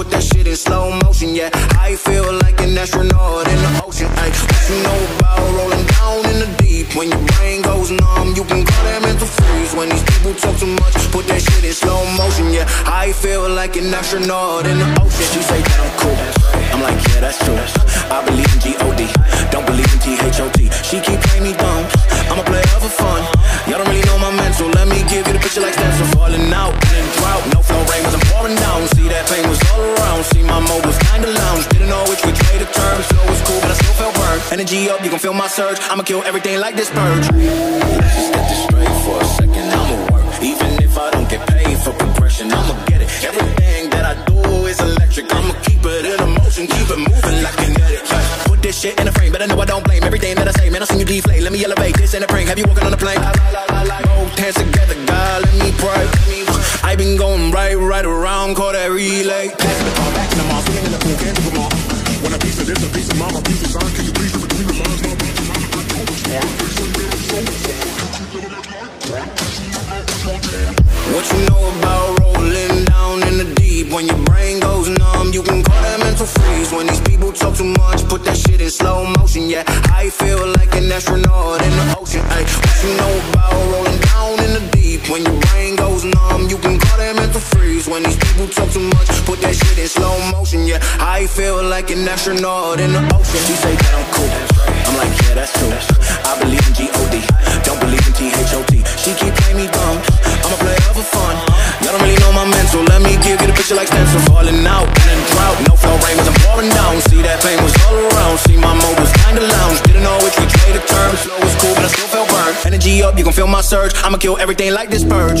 put that shit in slow motion, yeah. I feel like an astronaut in the ocean, ayy. What you know about rolling down in the deep? When your brain goes numb, you can call that mental freeze. When these people talk too much, put that shit in slow motion, yeah. I feel like an astronaut in the ocean. She say that I'm cool. I'm like, yeah, that's true. Energy up, you can feel my surge. I'ma kill everything like this purge. Let's just get this straight for a second. I'ma work, even if I don't get paid for progression. I'ma get it. Everything that I do is electric. I'ma keep it in a motion, keep it moving like kinetic. Put this shit in a frame, but I know I don't blame everything that I say. Man, I seen you deflate. Let me elevate this in a prank. Have you walking on a plane? Both hands together, God, let me pray. I been going right, right around, call that relay. Passing the ball back in the mall, in the pool, can't do them all. When a piece of this, a piece of mine, a piece of sign, What you know about rolling down in the deep? When your brain goes numb, you can call that mental freeze. When these people talk too much, put that shit in slow motion. Yeah, I feel like an astronaut in the ocean. Ay, what you know about rolling down in the deep? When your brain When these people talk too much, put that shit in slow motion. Yeah, I feel like an astronaut in the ocean. She say that I'm cool. I'm like, yeah, that's true. I believe in G-O-D, don't believe in T-H-O-T. She keep playing me dumb. I'm a player for fun. Y'all don't really know my mental. Let me give you the picture like stencil falling out in a drought. No flow rain was I'm pouring down. See that pain was all around. See my mode was kinda lounge. Didn't know which way to turn. Flow was cool, but I still felt burned. Energy up, you can feel my surge. I'ma kill everything like this purge.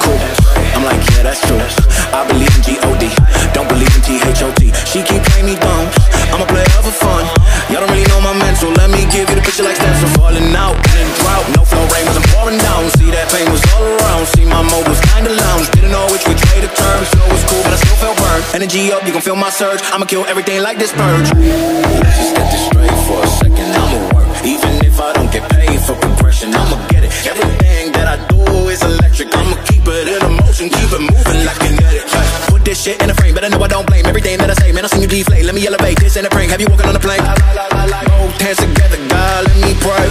burned. Up, you can feel my surge. I'ma kill everything like this purge. Let's just get this straight for a second. I'ma work, even if I don't get paid for progression. I'ma get it. Everything that I do is electric. I'ma keep it in a motion, keep it moving like kinetic. Put this shit in a frame, but I know I don't blame everything that I say. Man, I seen you deflate. Let me elevate this in a prank. Have you walking on a plane? Both hands together, God, let me pray.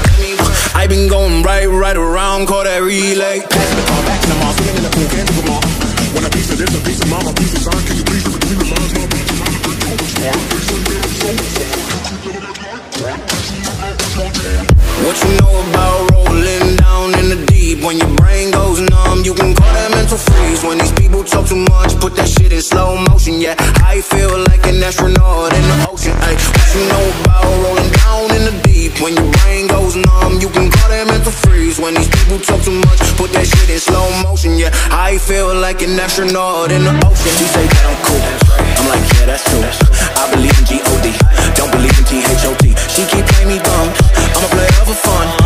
I been going right, right around, call that relay. Passing the ball back in the mall, swinging in the pool, can't do them all. When a piece of this, a piece of mine, a piece of sign, too much, put that shit in slow motion. Yeah, I feel like an astronaut in the ocean. Ay, what you know about rolling down in the deep? When your brain goes numb, you can call that mental freeze. When these people talk too much, put that shit in slow motion. Yeah, I feel like an astronaut in the ocean. She say that I'm cool. I'm like, yeah, that's true. I believe in G-O-D, don't believe in T-H-O-T. She keep playing me dumb. I'm a player for fun.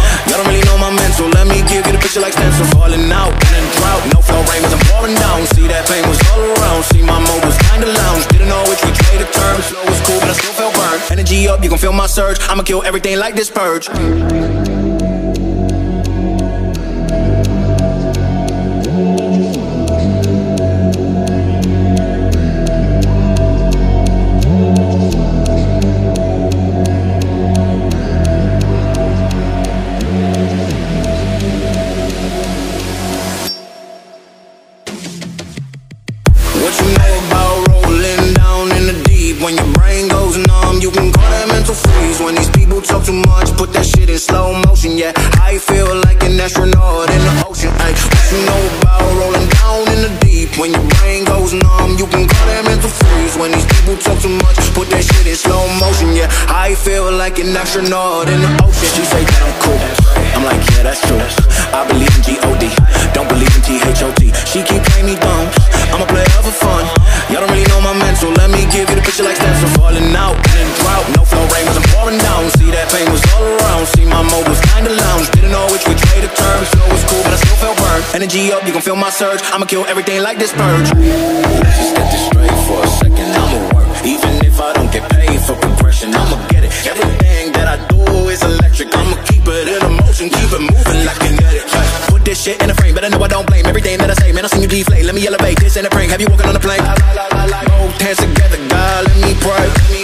Don't really know my mental. Let me give you the picture like stencil falling out in a drought. No flow rain was I'm pouring down. See that pain was all around. See my mode was kinda lounge. Didn't know which way to turn. Flow was cool, but I still felt burned. Energy up, you can feel my surge. I'ma kill everything like this purge. In slow motion. Yeah, I feel like an astronaut in the ocean. Ay, what you know about rolling down in the deep? When your brain goes numb, you can call that mental freeze. when these people talk too much. Put that shit in slow motion, yeah. I feel like an astronaut in the ocean. She say that I'm cool. I'm like, yeah, that's true. I believe in G-O-D, don't believe in T-H-O-T. She keep playing me dumb. I'm a player for fun. Y'all don't really know my mental. Let me give you the picture like stems are falling out in drought. No flow rain was I'm pouring down. See that pain was around. See my mode was kinda lounge. Didn't know which which way to turn. Slow was cool, but I still felt burned. Energy up, you can feel my surge. I'ma kill everything like this purge. Let's just get this straight for a second. I'ma work, even if I don't get paid for progression. I'ma get it. Everything that I do is electric. I'ma keep it in a motion, keep it moving like kinetic. Put this shit in a frame, but I know I don't blame everything that I say. Man, I seen you deflate. Let me elevate this in a prank. Have you walking on a plane? Both hands together, God, let me pray.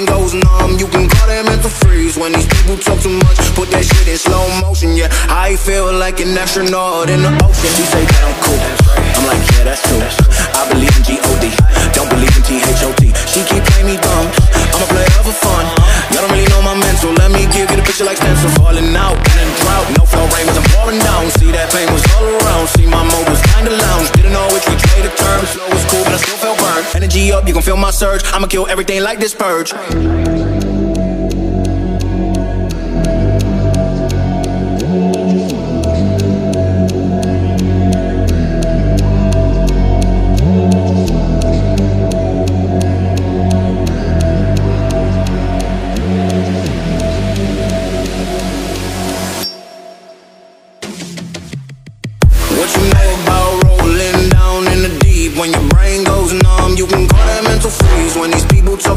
goes numb, you can call that mental freeze. When these people talk too much, put that shit in slow motion. Yeah, I feel like an astronaut in the ocean. She say that I'm cool. I'm like, yeah, that's true. I believe in G-O-D, don't believe in T-H-O-T. She keep playing me dumb. I'm a player for fun. Y'all don't really know my mental. Let me give you the picture like are falling out in a drought. No flow rain was I'm pouring down. See that pain was all around. See my mode Up, you can feel my surge. I'ma kill everything like this purge.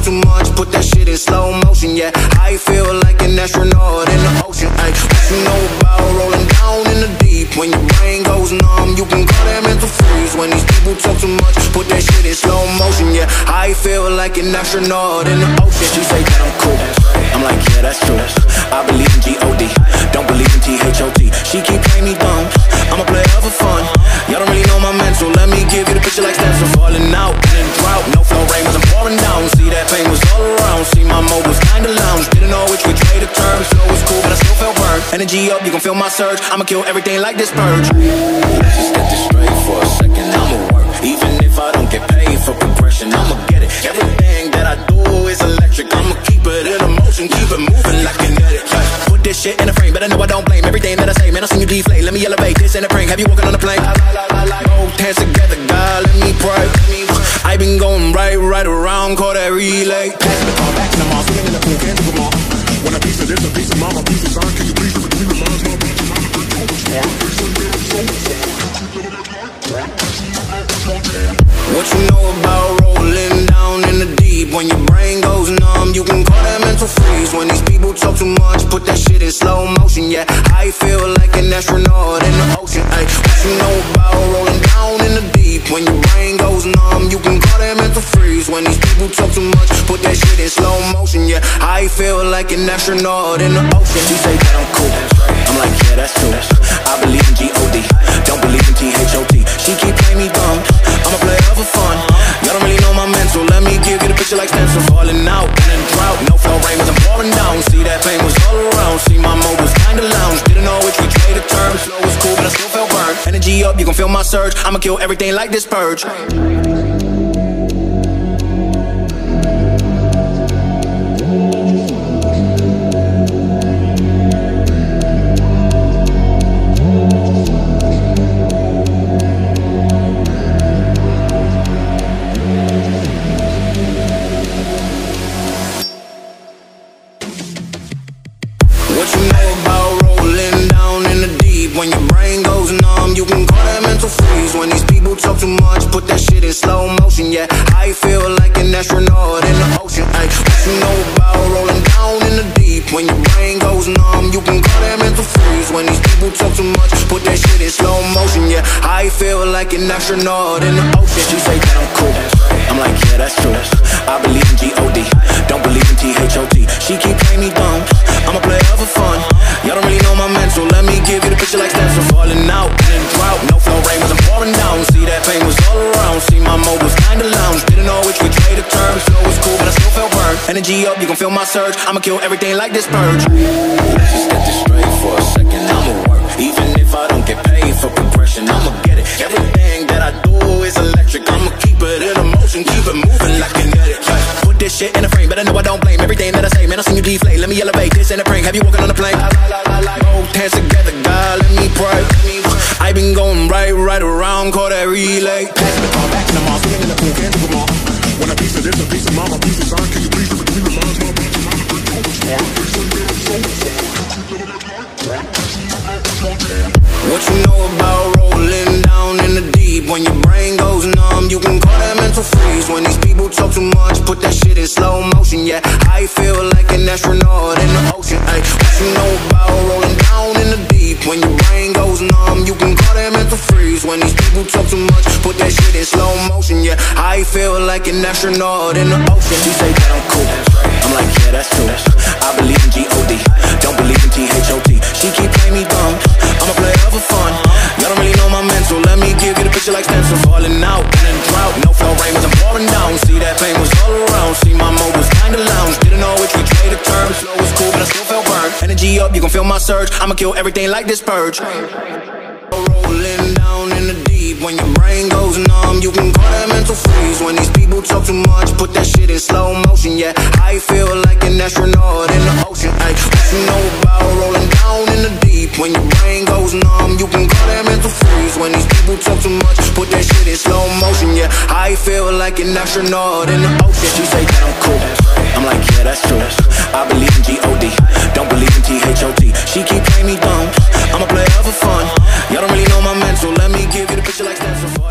Too much, put that shit in slow motion. Yeah, I feel like an astronaut in the ocean. Ay, what you know about rolling down in the deep? When your brain goes numb, you can call that mental freeze. When these people talk too much, put that shit in slow motion. Yeah, I feel like an astronaut in the ocean. She say that I'm cool. I'm like, yeah, that's true. I believe in G-O-D, don't believe in T-H-O-T. She keep playing me dumb. I'm a player for fun. Y'all don't really know my mental. Let me give you the picture like are falling out in a drought. No flow rain was I'm pouring down. See that pain was all around. See my mode was kinda lounge. Didn't know which way to turn. Slow was cool, but I still felt burned. Energy up, you can feel my surge. I'ma kill everything like this purge. Let's just get this straight for a second. I'ma work, even if I don't get paid for progression. I'ma get it. Everything that I do is electric. I'ma keep it in motion, keep it moving shit in a frame, but I know I don't blame everything that I say. Man, I seen you deflate. Let me elevate this in a prank. Have you walking on a plane? Both hands together, God, let me pray. I been going right, right around, call that relay. Passing the car back to the mall, swinging in the pool, can't do them all. When a piece of this, a piece of mama, piece of sign, can you please between the lines, mama? What you know about rolling down in the deep? When your brain you can call that mental freeze. When these people talk too much, put that shit in slow motion. Yeah, I feel like an astronaut in the ocean. Ay, what you know about rolling down in the deep? When your brain goes numb, you can call that mental freeze. When these people talk too much, put that shit in slow motion. Yeah, I feel like an astronaut in the ocean. She say that I'm cool. I'm like, yeah, that's true. I believe in G-O-D, don't believe in T-H-O-T. She keep playing me dumb. I'm a player for fun. Y'all don't really know my mental. Let me give you the picture like are falling out in a drought. No flow rain was I'm pouring down. See that pain was all around. See my mode was kinda lounge. Didn't know which way to turn. Slow was cool, but I still felt burned. Energy up, you can feel my surge. I'ma kill everything like this purge. Talk too much, put that shit in slow motion. Yeah. I feel like an astronaut in the ocean. She say that I'm cool. I'm like, yeah, that's true. I believe in G-O-D, don't believe in T-H-O-T. She keep playing me dumb. I'm a player for fun. Y'all don't really know my mental. Let me give you the picture like of falling out in drought. No flow rain was I'm pouring down. See that pain was all around. See my mode was kinda lounge. Didn't know which which way to turn. Flow was cool, but I still felt burned. Energy up, you gon' feel my surge. I'ma kill everything like this purge. Let's just get this straight for a second. Keep it moving like kinetic. Put this shit in a frame, but I know I don't blame everything that I say. Man, I seen you deflate. Let me elevate this in a prank. Have you walking on a plane? Both hands together, God, let me pray. I been going right, right around, call that relay. The back the the can you please read the the When your brain goes numb, you can call that mental freeze. When these people talk too much, put that shit in slow motion. Yeah, I feel like an astronaut in the ocean. Ay, what you know about rolling down in the deep? When your brain goes numb, you can call that mental freeze. When these people talk too much, put that shit in slow motion. Yeah, I feel like an astronaut in the ocean. She say that I'm cool. I'm like, yeah, that's true. I believe in G-O-D, don't believe in T-H-O-T. She keep playing me dumb. I'm a player for fun. Y'all don't really know my mental. Let me give you the picture like stencil. Falling out in a drought. No flow rain was I'm pouring down. See that pain was all around. See my mode was kinda lounge. Didn't know which which way to turn. Flow was cool, but I still felt burned. Energy up, you can feel my surge. I'ma kill everything like this purge. Rolling down in the deep when your brain goes numb. You can call that mental freeze when these people talk too much. Put that shit in slow motion. Yeah, I feel like an astronaut in the ocean. Ay, what you know about rolling down in the deep when your brain goes numb? When these people talk too much, put that shit in slow motion, yeah. I feel like an astronaut in the ocean? She say that I'm cool, I'm like, yeah, that's true. I believe in G-O-D, don't believe in T-H-O-T She keep playing me dumb, I'm a player for fun. Y'all don't really know my mental, let me give you the picture like stencil